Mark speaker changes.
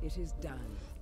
Speaker 1: It is done.